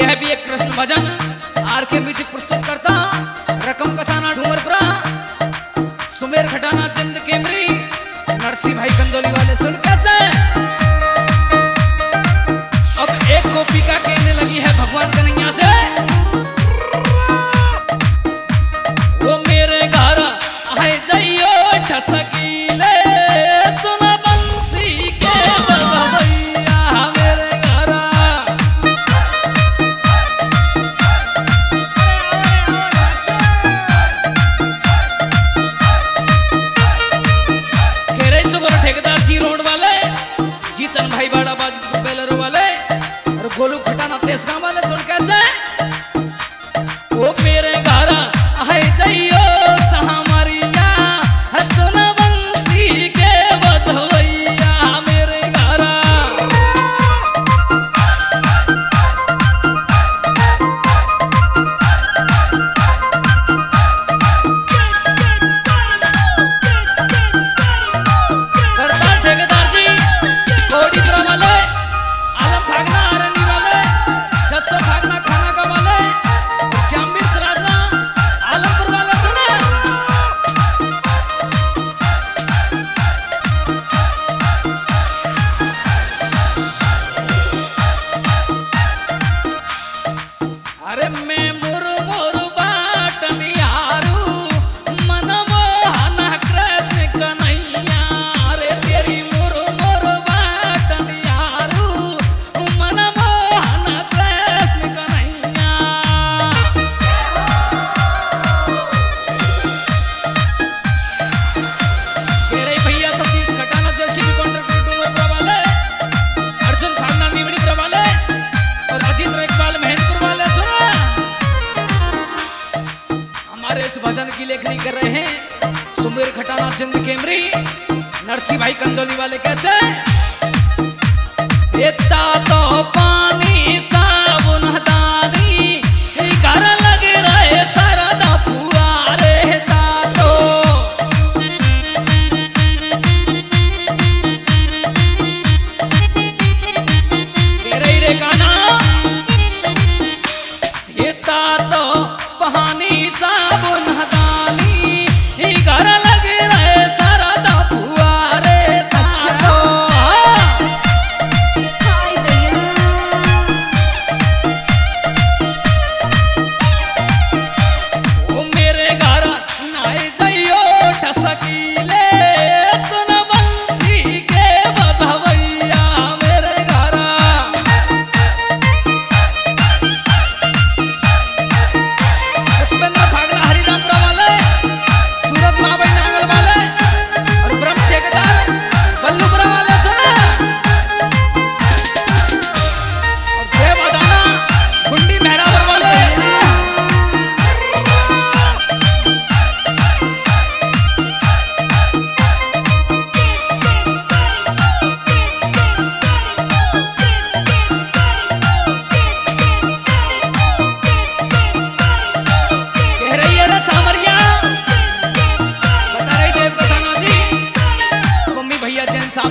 भजन R के music प्रस्तुत करता, रकम कसाना डूंगरपुरा, सुमेर खटाना चंद केमरी नरसी भाई कंदोली वाले सुन कैसे? अब एक गोपिका का लगी जीतन भाई बाड़ा बाजी बेलर वाले और गोलू खटाना तेजगांव वाले हमारे इस भजन की लेखनी कर रहे हैं सुमेर खटाना, चंद केमरी नरसी भाई कंजोली वाले कैसे? तो पानी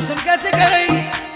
सुन कैसे कह करेगी